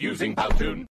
using Powtoon.